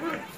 Good.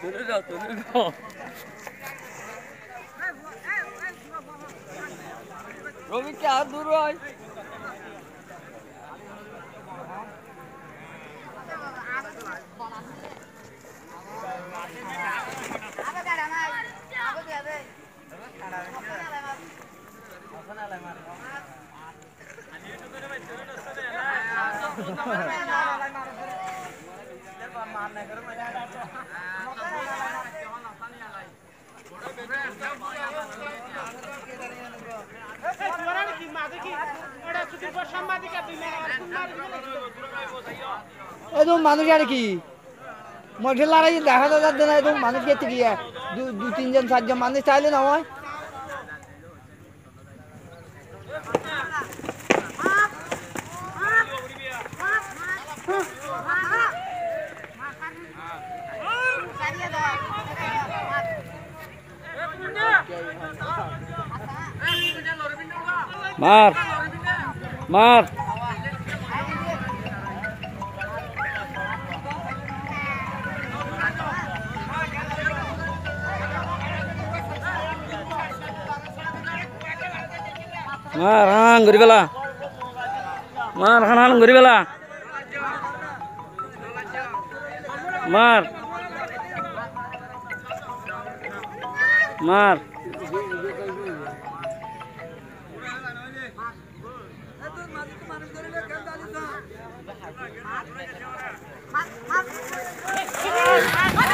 তুলে দাও তুলে দাও রবিকে হাত দূর হয় মানুষ আর কি? মঠের লড়াই দেখা যাচ্ছে না একদম মানুষ গেছে গিয়ে দু দু, তিনজন চারজন মানুষ চাইলে না হয় মার মার মার হান ঘুরি পেলা মার হান হান ঘুরি পেলা মার মার Mas, mas...